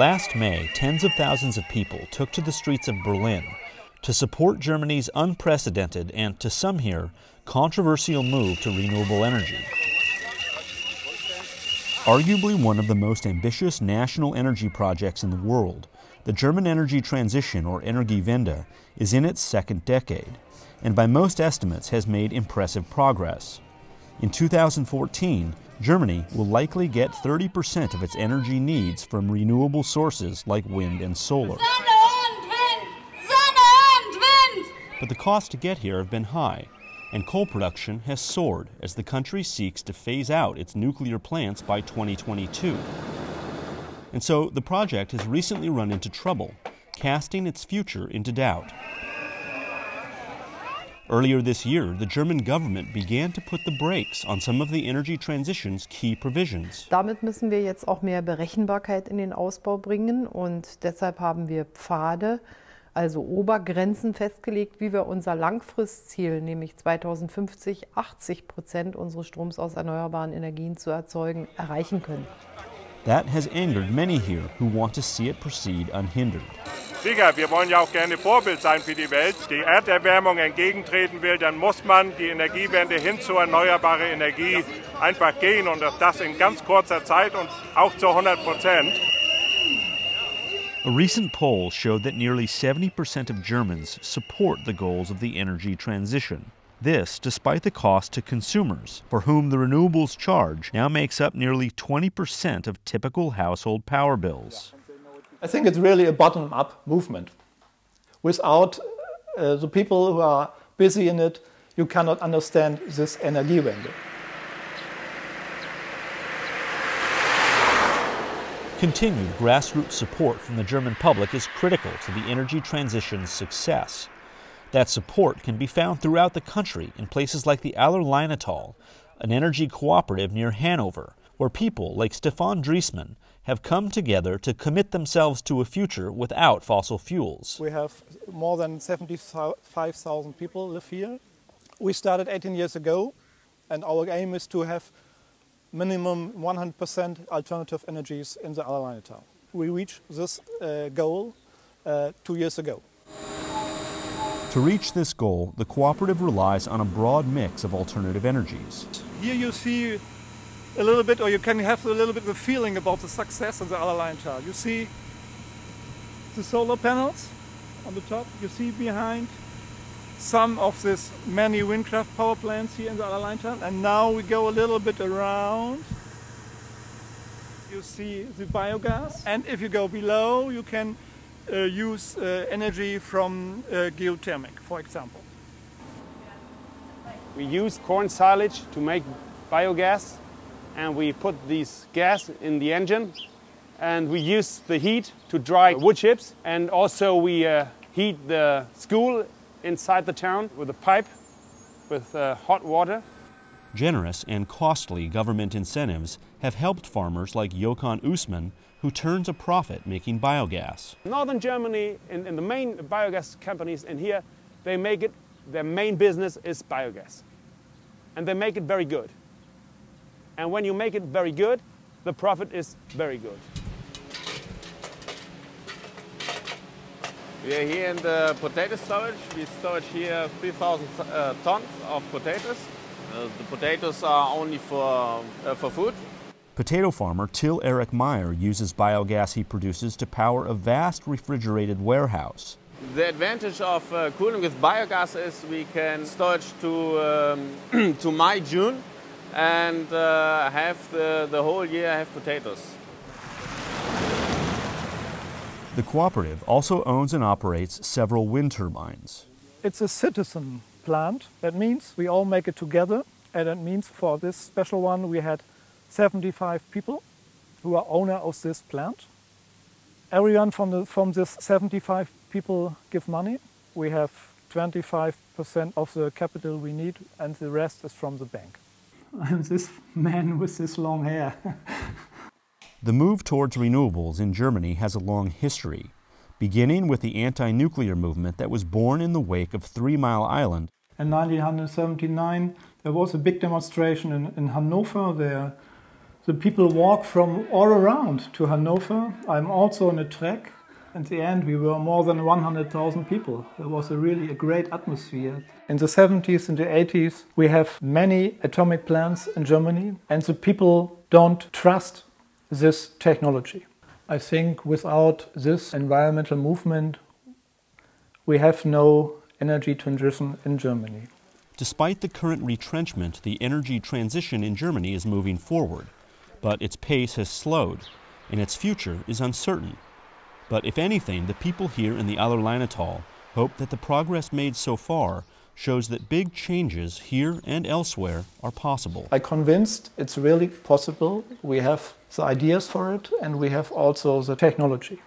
Last May, tens of thousands of people took to the streets of Berlin to support Germany's unprecedented and, to some here, controversial move to renewable energy. Arguably one of the most ambitious national energy projects in the world, the German energy transition, or Energiewende, is in its second decade, and by most estimates has made impressive progress. In 2014, Germany will likely get 30% of its energy needs from renewable sources like wind and solar. But the costs to get here have been high, and coal production has soared as the country seeks to phase out its nuclear plants by 2022. And so the project has recently run into trouble, casting its future into doubt. Earlier this year, the German government began to put the brakes on some of the energy transition's key provisions. Damit müssen wir jetzt auch mehr Berechenbarkeit in den Ausbau bringen und deshalb haben wir Pfade, also Obergrenzen festgelegt, wie wir unser Langfristziel, nämlich 2050 80 Prozent unseres Stroms aus erneuerbaren Energien zu erzeugen, erreichen können. That has angered many here who want to see it proceed unhindered. Sicher, wir wollen ja auch gerne Vorbild sein für die Welt. Die Erderwärmung entgegentreten will, dann muss man die Energiewende hin zu erneuerbarer Energie einfach gehen und das in ganz kurzer Zeit und auch zu 100 Prozent. A recent poll showed that nearly 70% of Germans support the goals of the energy transition. This despite the cost to consumers, for whom the renewables charge now makes up nearly 20% of typical household power bills. I think it's really a bottom up movement. Without uh, the people who are busy in it, you cannot understand this energy Energiewende. Continued grassroots support from the German public is critical to the energy transition's success. That support can be found throughout the country in places like the Aller-Leine-Tal, an energy cooperative near Hanover, where people like Stefan Driesman have come together to commit themselves to a future without fossil fuels. We have more than 75,000 people live here. We started 18 years ago, and our aim is to have minimum 100% alternative energies in the Aller-Leine-Tal. We reached this uh, goal uh, two years ago. To reach this goal, the cooperative relies on a broad mix of alternative energies. Here you see a little bit, or you can have a little bit of a feeling about the success of the Aller-Leine-Tal. You see the solar panels on the top. You see behind some of these many windcraft power plants here in the Aller-Leine-Tal. And now we go a little bit around. You see the biogas. And if you go below, you can uh, use uh, energy from uh, geothermic, for example. We use corn silage to make biogas and we put this gas in the engine and we use the heat to dry wood chips and also we uh, heat the school inside the town with a pipe with uh, hot water. Generous and costly government incentives have helped farmers like Jokan Usman, who turns a profit making biogas. Northern Germany, in, in the main biogas companies in here, they make it, their main business is biogas. And they make it very good. And when you make it very good, the profit is very good. We are here in the potato storage. We storage here 3,000 uh, tons of potatoes. Uh, the potatoes are only for, uh, for food. Potato farmer Till Eric Meyer uses biogas he produces to power a vast refrigerated warehouse. The advantage of uh, cooling with biogas is we can storage to, um, to May, June, and uh, have the, the whole year I have potatoes. The cooperative also owns and operates several wind turbines. It's a citizen plant. That means we all make it together. And that means for this special one, we had 75 people who are owner of this plant. Everyone from, the, from this 75 people give money. We have 25% of the capital we need and the rest is from the bank. I'm this man with this long hair. the move towards renewables in Germany has a long history, beginning with the anti-nuclear movement that was born in the wake of Three Mile Island. In 1979, there was a big demonstration in, in Hanover. There, The people walk from all around to Hanover. I'm also on a track. In the end, we were more than 100,000 people. It was a really a great atmosphere. In the 70s and the 80s, we have many atomic plants in Germany, and the people don't trust this technology. I think without this environmental movement, we have no energy transition in Germany. Despite the current retrenchment, the energy transition in Germany is moving forward, but its pace has slowed, and its future is uncertain. But if anything, the people here in the Aller-Leine-Tal hope that the progress made so far shows that big changes here and elsewhere are possible. I'm convinced it's really possible. We have the ideas for it and we have also the technology.